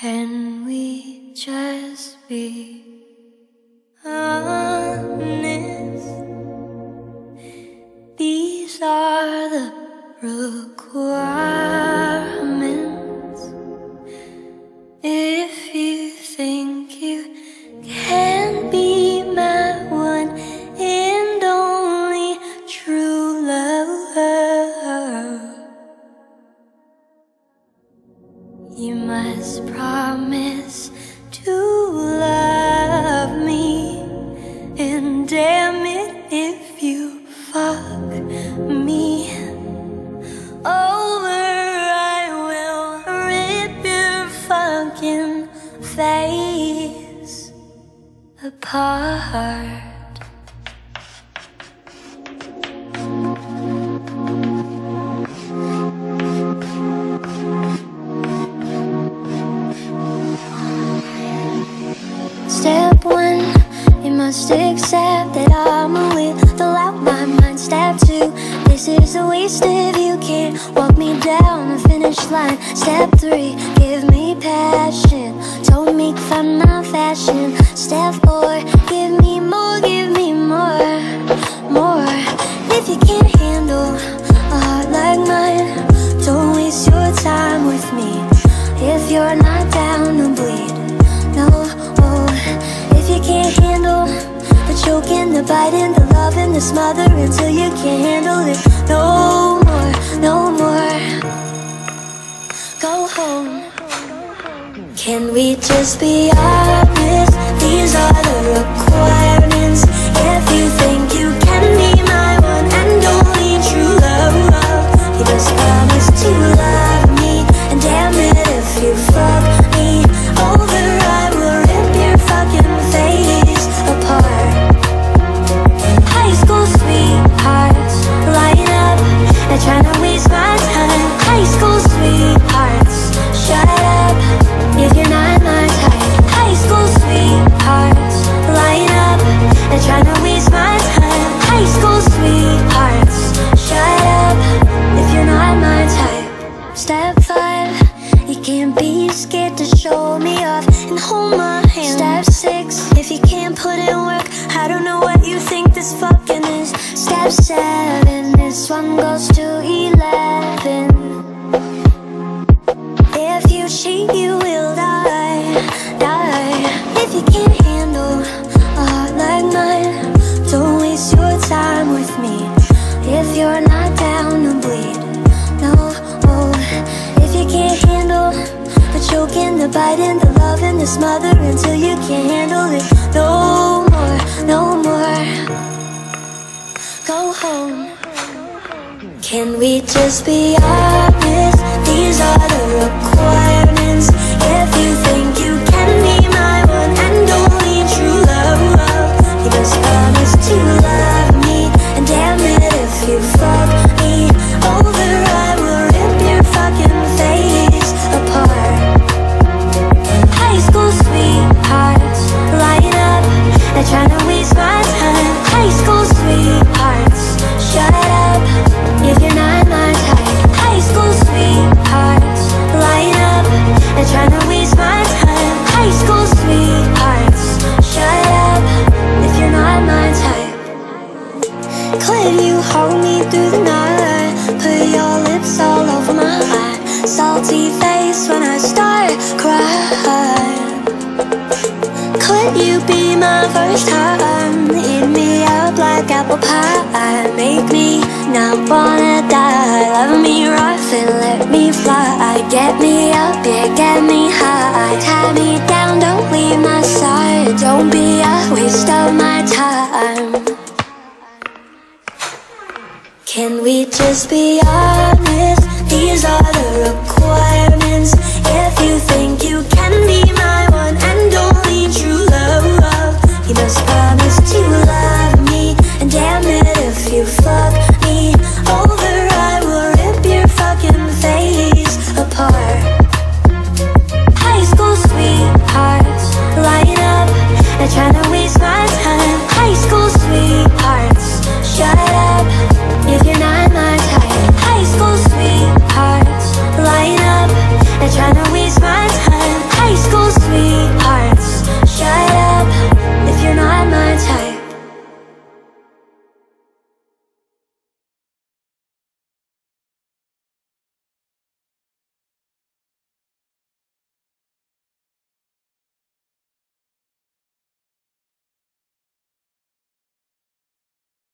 Can we just be honest? These are the requirements. You must promise to love me. And damn it, if you fuck me over, I will rip your fucking face apart. Step one, you must accept that I'm a without my mind. Step two, this is a waste if you can't walk me down the finish line. Step three, give me passion. Don't make fun my fashion. Step four, give me smothering until you can't handle it, no more, no more. Go home. Can we just be honest? These are the requirements. If you think you can be my one and only true love, you must promise to love me. And damn it, if you fuck you can't be scared to show me off and hold my hand. Step six, if you can't put in work, I don't know what you think this fucking is. Step seven, this one goes to eleven. The choking, the biting, the loving, the smothering until you can't handle it, no more, no more. Go home. Can we just be honest? These are the requirements. If you think you Could you hold me through the night? Put your lips all over my. Salty face when I start crying. Could you be my first time? Eat me up like apple pie. Make me not wanna die. Love me rough and let me fly. Get me up, yeah, get me high. Tie me down, don't leave my side. Don't be a waste of my time. Can we just be honest? These are the requirements. If you think you can be